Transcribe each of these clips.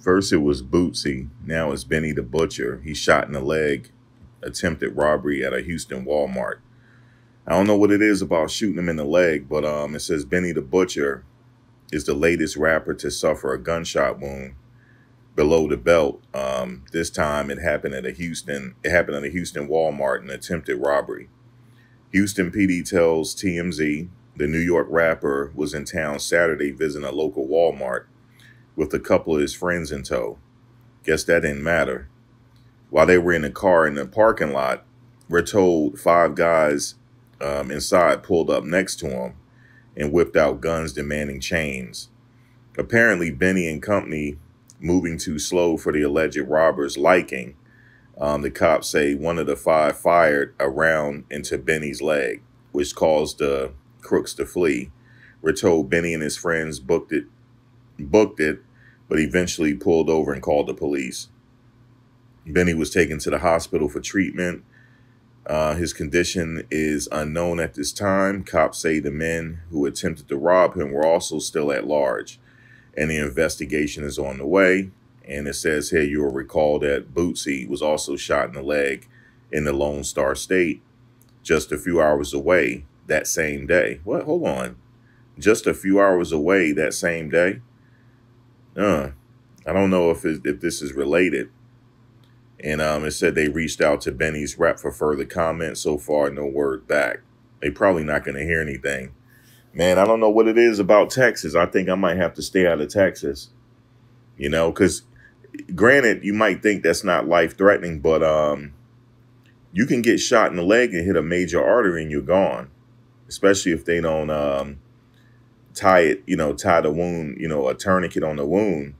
First, it was Boosie. Now it's Benny the Butcher. He shot in the leg, attempted robbery at a Houston Walmart. I don't know what it is about shooting him in the leg, but um, it says Benny the Butcher is the latest rapper to suffer a gunshot wound below the belt. Um, this time it happened at a Houston. It happened at a Houston Walmart, an attempted robbery. Houston PD tells TMZ the New York rapper was in town Saturday visiting a local Walmart with a couple of his friends in tow. Guess that didn't matter. While they were in the car in the parking lot, we're told five guys um, inside pulled up next to him and whipped out guns demanding chains. Apparently, Benny and company moving too slow for the alleged robbers' liking. Um, the cops say one of the five fired a round into Benny's leg, which caused the crooks to flee. We're told Benny and his friends booked it, booked it, but eventually pulled over and called the police. Benny was taken to the hospital for treatment. Uh, his condition is unknown at this time. Cops say the men who attempted to rob him were also still at large, and the investigation is on the way. And it says here you will recall that Boosie was also shot in the leg in the Lone Star State just a few hours away that same day. What? Hold on. Just a few hours away that same day? Uh, I don't know if, if this is related. And um, it said they reached out to Benny's rep for further comment. So far, no word back. They probably not going to hear anything. Man, I don't know what it is about Texas. I think I might have to stay out of Texas. You know, because granted, you might think that's not life threatening, but um, you can get shot in the leg and hit a major artery and you're gone. Especially if they don't um, tie it, you know, tie the wound, you know, a tourniquet on the wound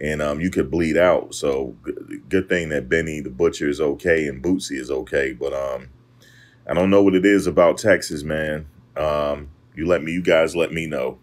and um, you could bleed out. So good thing that Benny the Butcher is okay and Boosie is okay. But um, I don't know what it is about Texas, man. Um, you let me, you guys let me know.